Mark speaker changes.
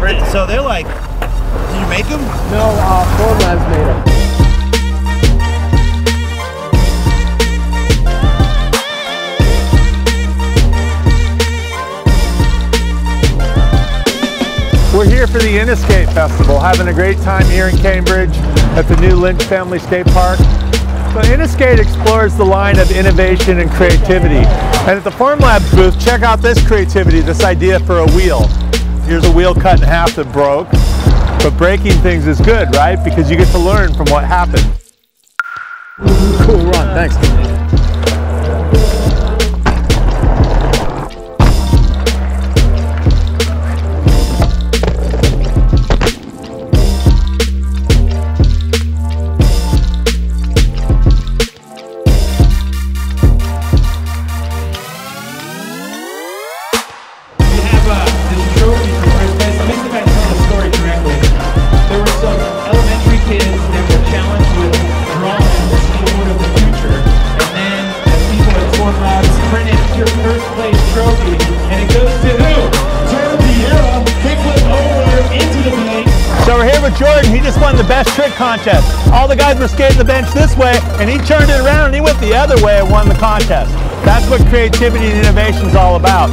Speaker 1: That- so they're like, did you make them?
Speaker 2: No, uh, Formlabs made them.
Speaker 3: We're here for the Innoskate Festival, having a great time here in Cambridge at the new Lynch Family Skate Park. So Innoskate explores the line of innovation and creativity. And at the Formlabs booth, check out this creativity, this idea for a wheel. Here's a wheel cut in half that broke. But breaking things is good, right? Because you get to learn from what happened.
Speaker 2: Cool run, thanks.
Speaker 4: Trophy, and it goes to who? Vieira, over into the bank.
Speaker 3: So we're here with Jordan. He just won the best trick contest. All the guys were skating the bench this way, and he turned it around and he went the other way and won the contest. That's what creativity and innovation is all about.